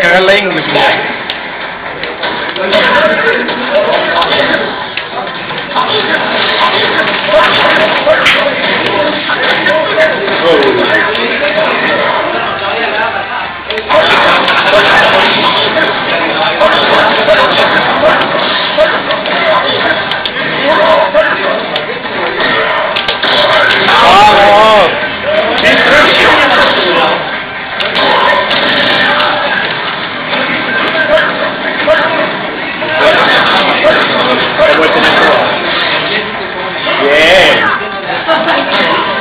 Ela é inglês, mulher. Oh.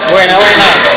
Buena, buena.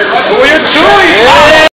What are you doing?